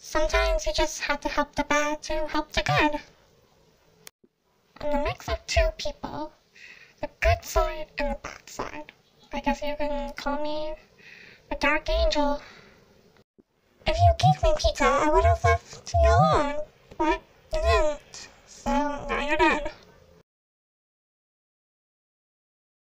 Sometimes you just have to help the bad to help the good. I'm the mix of two people. The good side and the bad side. I guess you can call me a dark angel. If you gave me pizza, I would have left you alone.